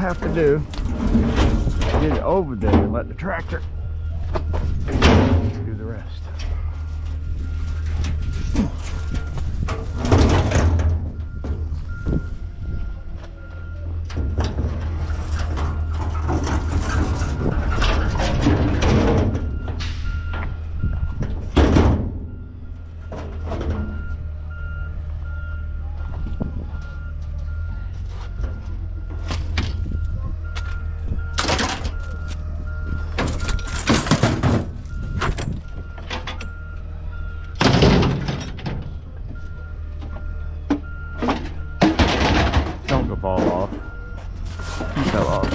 have to do is get it over there and let the tractor do the rest. Fall off. You fell off.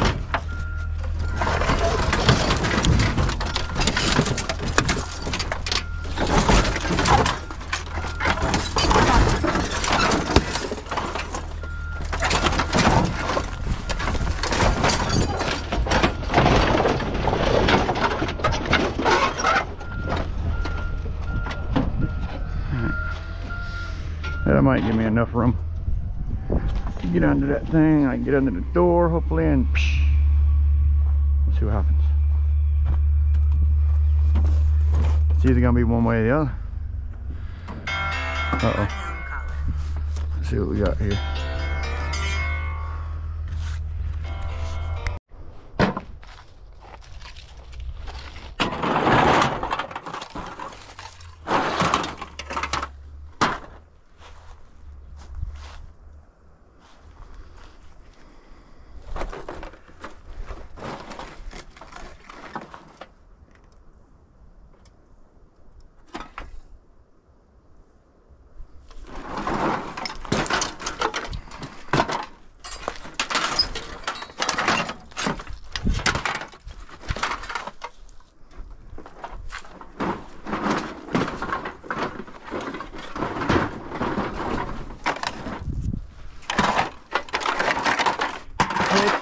That might give me enough room get under that thing. I can get under the door, hopefully, and psh, we'll see what happens. It's either gonna be one way or the other. Uh oh. Let's see what we got here.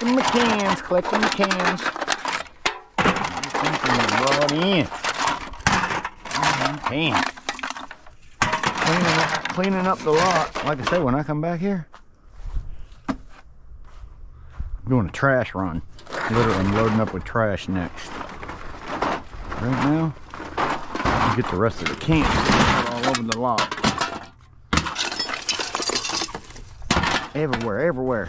Collecting my cans, collecting my cans. Brought in. Can. Cleaning up, cleaning up the lot. Like I say, when I come back here, I'm doing a trash run. Literally, I'm loading up with trash next. Right now, get the rest of the cans all over the lot. Everywhere, everywhere.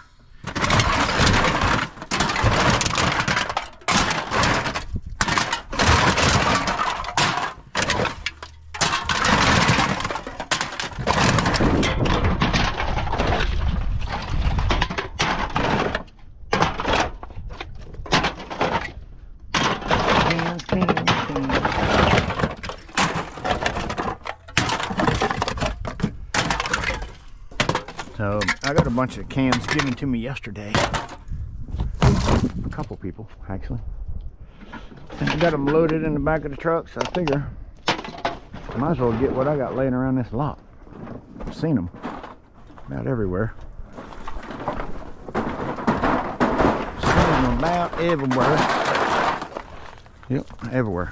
bunch of cans given to me yesterday. A couple people, actually. I got them loaded in the back of the truck, so I figure I might as well get what I got laying around this lot. I've seen them about everywhere. Seen them about everywhere. Yep, everywhere.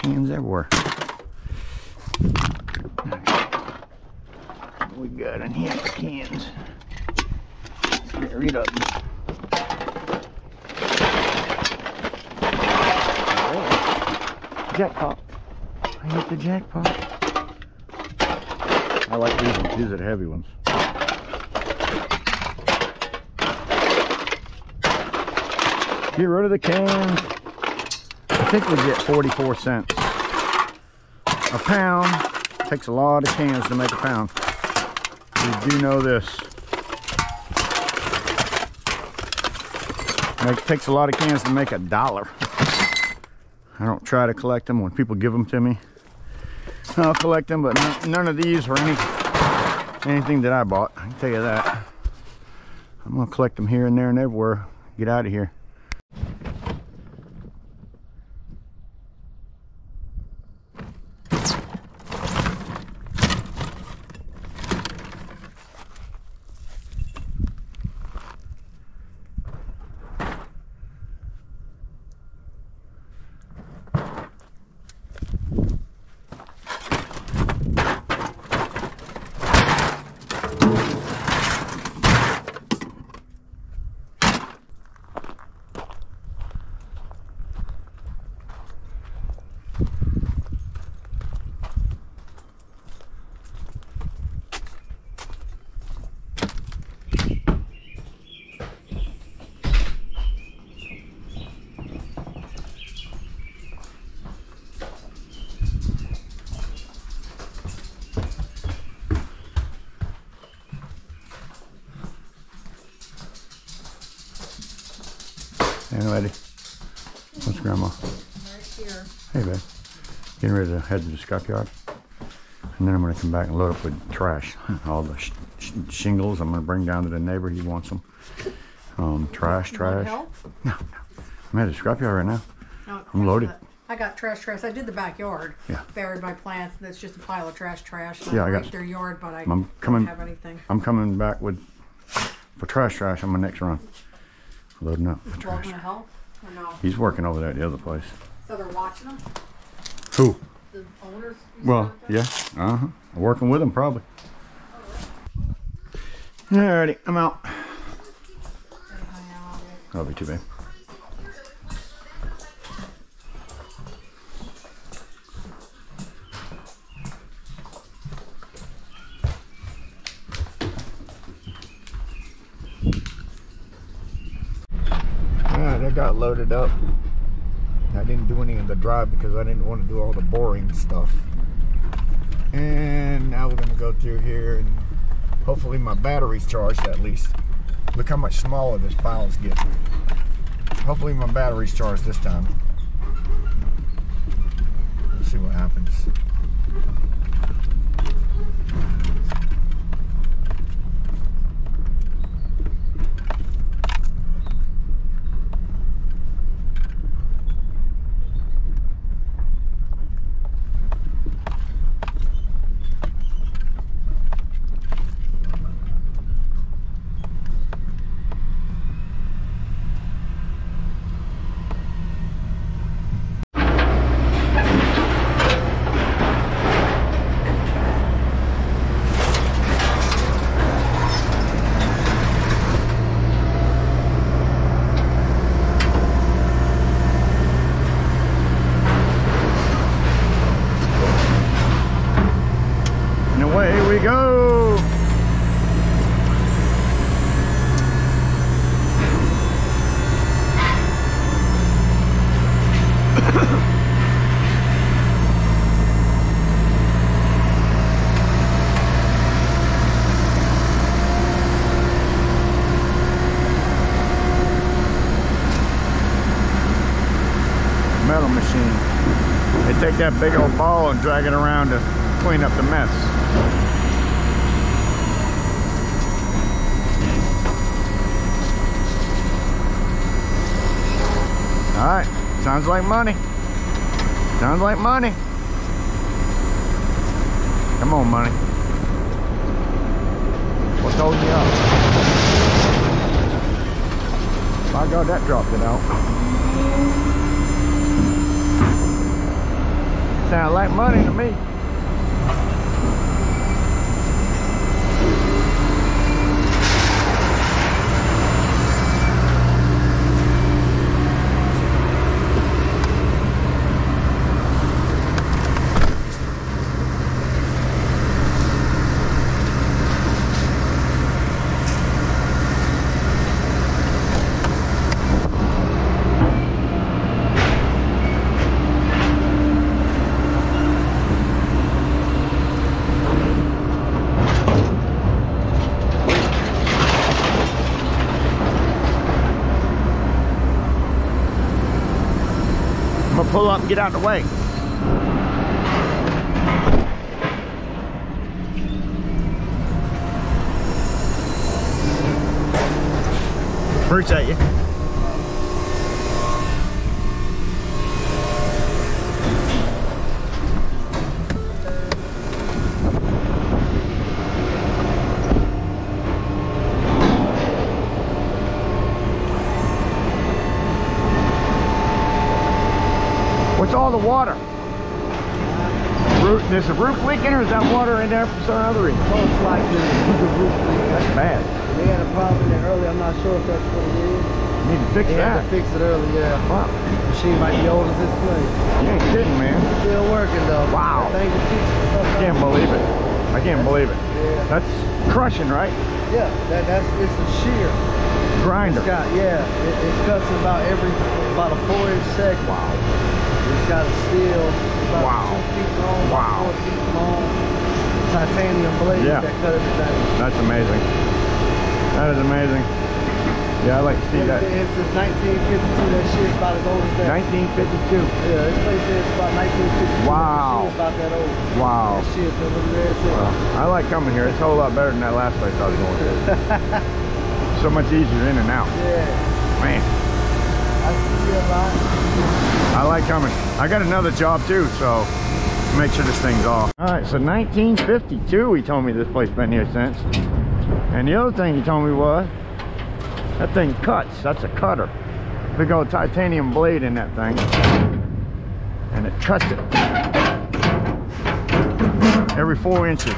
Cans everywhere. What we got in here for cans? Get rid of them. Oh, Jackpot. I hit the jackpot. I like these ones. These are the heavy ones. Get rid of the cans. I think we get 44 cents. A pound takes a lot of cans to make a pound. We do know this. It takes a lot of cans to make a dollar. I don't try to collect them when people give them to me. I'll collect them, but none, of these were any anything that I bought. I can tell you that. I'm gonna collect them here and there and everywhere. Get out of here. Hey, lady. What's grandma? Right here. Hey, babe. Getting ready to head to the scrapyard. And then I'm going to come back and load up with trash. All the sh sh shingles I'm going to bring down to the neighbor. He wants them. Um, trash, trash. No, no. I'm at the scrapyard right now. No, I'm loaded. I got trash, trash. I did the backyard. Yeah. Buried my plants. That's just a pile of trash, trash. Yeah, I got- their yard, but I I'm coming- don't have anything. I'm coming back with for trash, trash on my next run. Loading up for trash. help or no? He's working over there at the other place. So they're watching them. Who? The owners. Well, yeah. Uh huh. Working with them, probably. Alrighty, I'm out. that? Hang on, That'll be too bad. Alright, I got loaded up. I didn't do any of the drive because I didn't want to do all the boring stuff. And now we're gonna go through here and hopefully my battery's charged at least. Look how much smaller this pile is getting. Hopefully my battery's charged this time. Let's see what happens. And away we go. Metal machine. They take that big old ball and drag it around to clean up the mess. All right, sounds like money. Sounds like money. Come on, money. What's holding you up? My God, that dropped it out. Sound like money to me. And get out of the way. Appreciate you. What's all the water? Roof, there's a roof leaking or is that water in there from some other reason? Most likely the roof leak. That's bad. They had a problem there earlier. I'm not sure if that's what it is. You need to fix They had that. to fix it early, yeah. Wow. Machine might be old as this place. You ain't kidding, man. Still working though. Wow. Thank you. I can't believe it. I can't believe it. Yeah. That's crushing, right? Yeah, that, that's it's a shear. Grinder. It's got yeah, it, it cuts about every about a four inch segment. Wow. It's got a steel about Wow. two feet long, Wow. four feet long. Titanium blade Yeah. that cut everything. That's amazing. That is amazing. Yeah, I like to see that. It's since 1952. That shit's about as old as that. 1952. Yeah, this place is about 1952. Wow. Shit's about that old. Wow. That shit, so look that shit. Well, I like coming here. It's a whole lot better than that last place I was going to. so much easier in and out. Yeah, Man, I like coming. I got another job too, so make sure this thing's off. All right, so 1952, he told me this place been here since. And the other thing he told me was, that thing cuts. That's a cutter. Big old titanium blade in that thing. And it cuts it. Every four inches.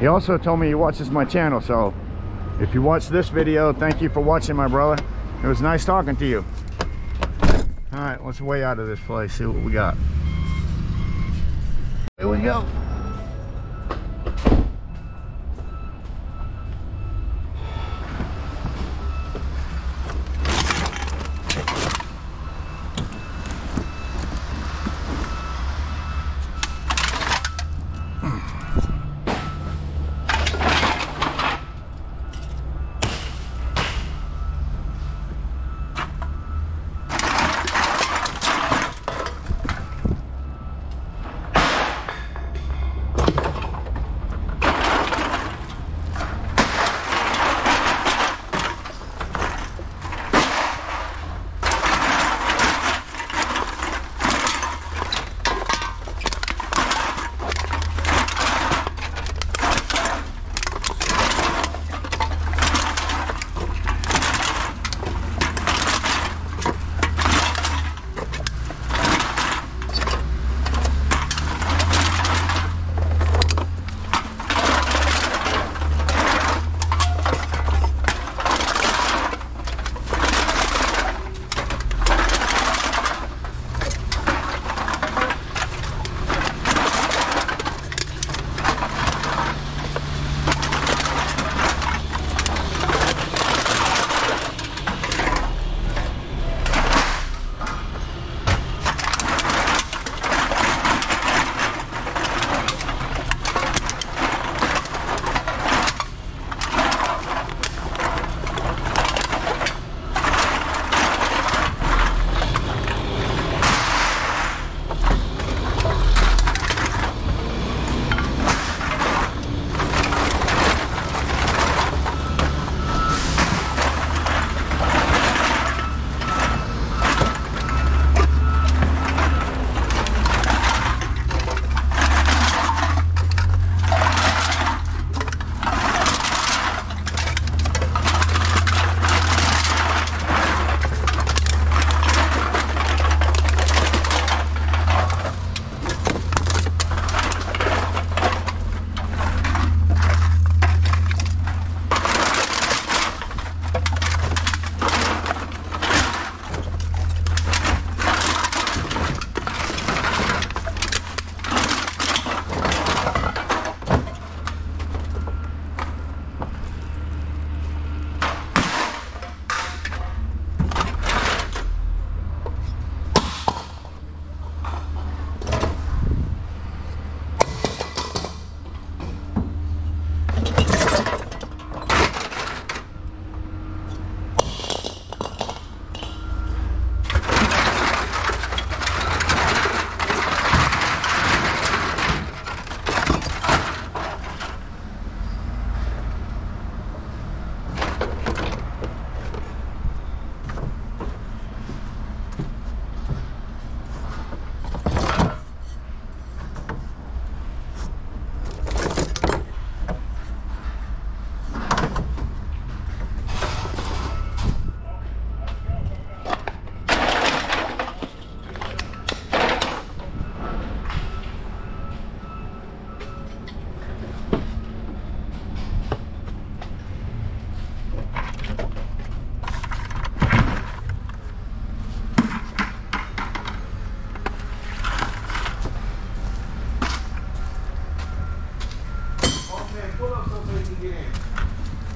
He also told me he watches my channel, so if you watch this video, thank you for watching, my brother. It was nice talking to you. All right, let's way out of this place, see what we got. Here we go.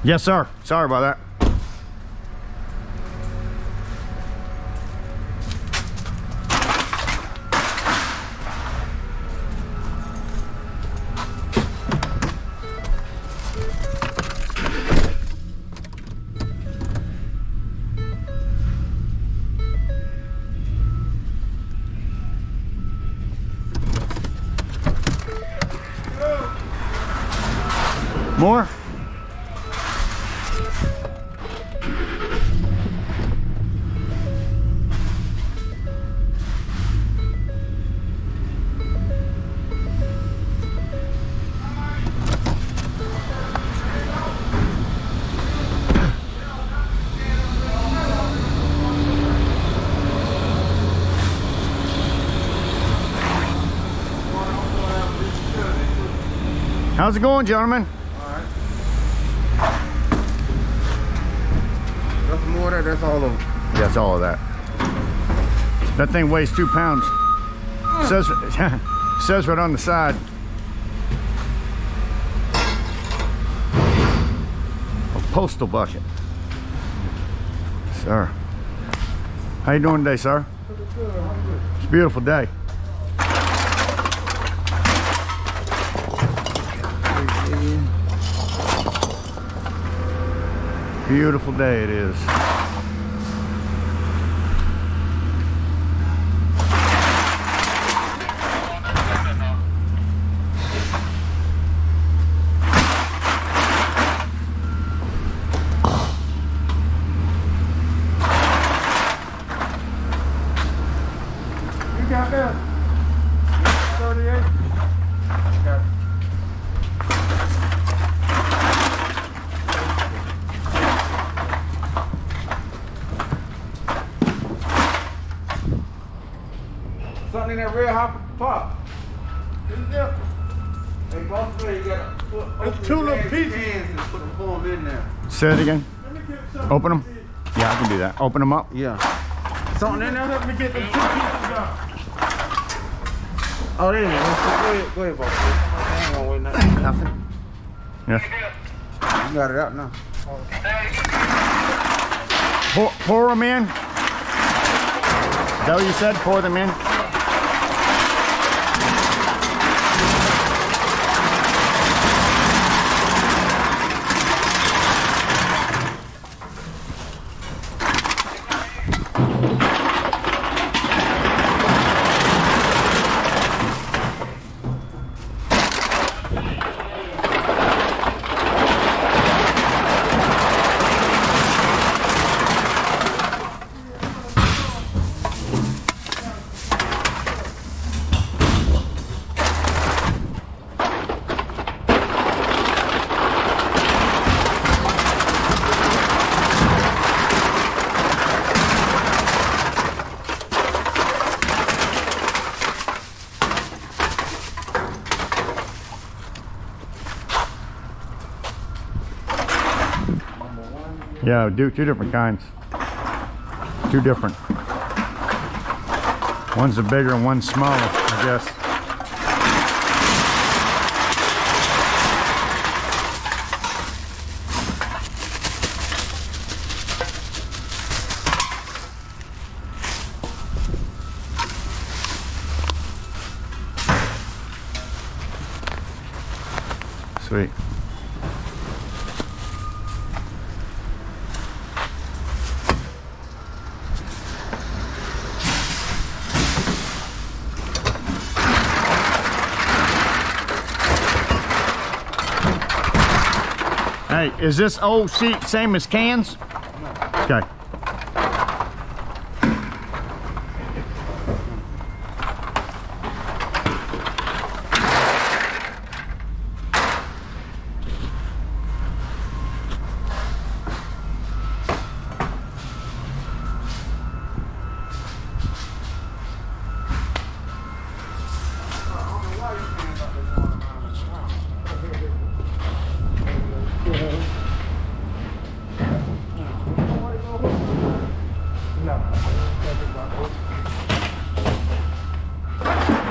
Yes, sir. Sorry about that. How's it going, gentlemen? Alright. That's more that, that's all of them. That's all of that. That thing weighs two pounds. Says says right on the side. A postal bucket. Sir. How you doing today, sir? It's a beautiful day. Beautiful day it is. You got that? 38? Got Something in that red hot pot. Isn't there? Hey, boss man, you gotta put open two the little bag pieces. cans and put them, pour 'em in there. Say it again. Let me get some. Open them. Yeah, I can do that. Open them up. Yeah. Something in there? Let me get them two pieces out. Oh, there you go. Go ahead, go ahead, boss. I ain't gonna wait nothing. Nothing. Yes. You got it out now. Pour, pour them in. Is that what you said? Pour them in. Yeah, do two different kinds. Two different. One's a bigger and one's smaller, I guess. Is this old sheet same as cans? Okay. Old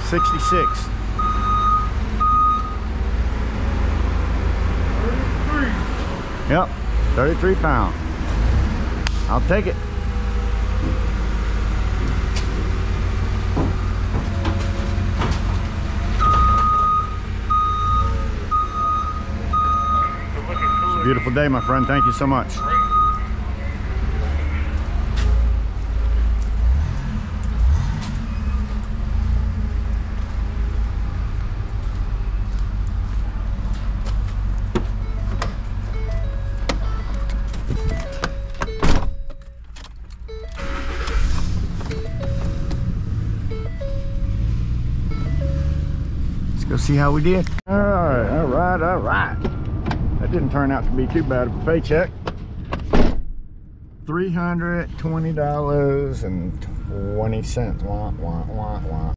566. Thirty-three. Yep, 33 pound. I'll take it. It's a beautiful day, my friend. Thank you so much. See how we did. All right, all right, all right. That didn't turn out to be too bad of a paycheck. $320.20. Wah, wah, wah, wah.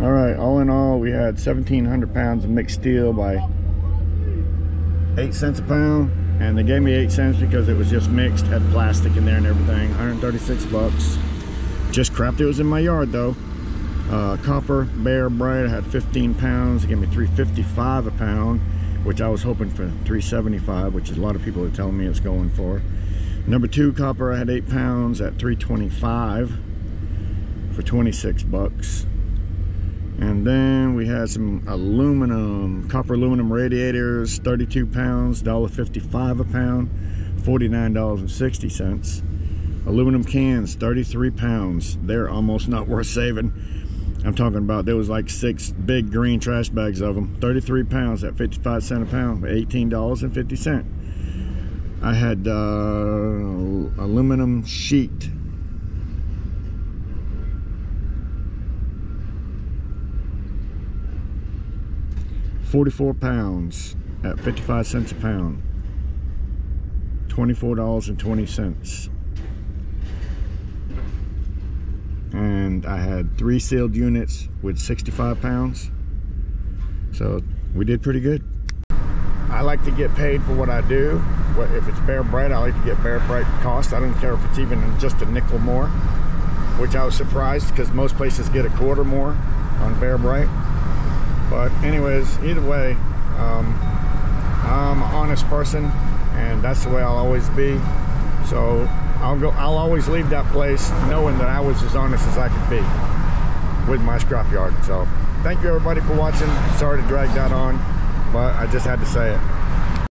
All right, all in all, we had 1,700 pounds of mixed steel by 8 cents a pound. And they gave me 8 cents because it was just mixed, had plastic in there and everything. 136 bucks. Just crap that was in my yard though. Uh, copper Bare Bright, I had 15 pounds. They gave me 355 a pound, which I was hoping for 375, which is a lot of people are telling me it's going for. Number two copper, I had eight pounds at 325 for 26 bucks. And then we had some aluminum, copper aluminum radiators, 32 pounds, $1.55 a pound, $49.60. Aluminum cans, 33 pounds. They're almost not worth saving. I'm talking about there was like six big green trash bags of them. 33 pounds at 55 cent a pound, $18.50. I had uh, aluminum sheet. Forty-four pounds at fifty-five cents a pound. Twenty-four dollars and twenty cents. And I had three sealed units with sixty-five pounds. So we did pretty good. I like to get paid for what I do. If it's Bare Bright, I like to get Bare Bright cost. I don't care if it's even just a nickel more, which I was surprised because most places get a quarter more on Bare Bright. But anyways, either way, um, I'm an honest person, and that's the way I'll always be. So I'll go. I'll always leave that place knowing that I was as honest as I could be with my scrapyard. So thank you everybody for watching. Sorry to drag that on, but I just had to say it.